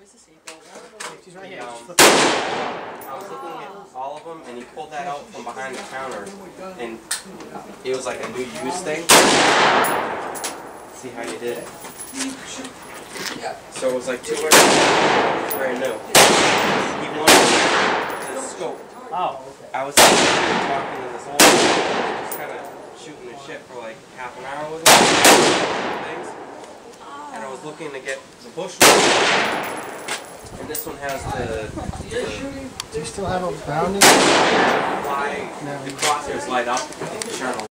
Where's the seatbelt? She's right here. Just flip it. I was looking at all of them, and he pulled that out from behind the counter, and it was like a new use thing. See how you did it? So it was like 200 brand new. He wanted the scope. Oh, okay. I was talking to this old man, just kind of shooting the shit for like half an hour with him. Things. And I was looking to get the bush. This one has the, the Do you still have a bounding? why the crosshairs light up.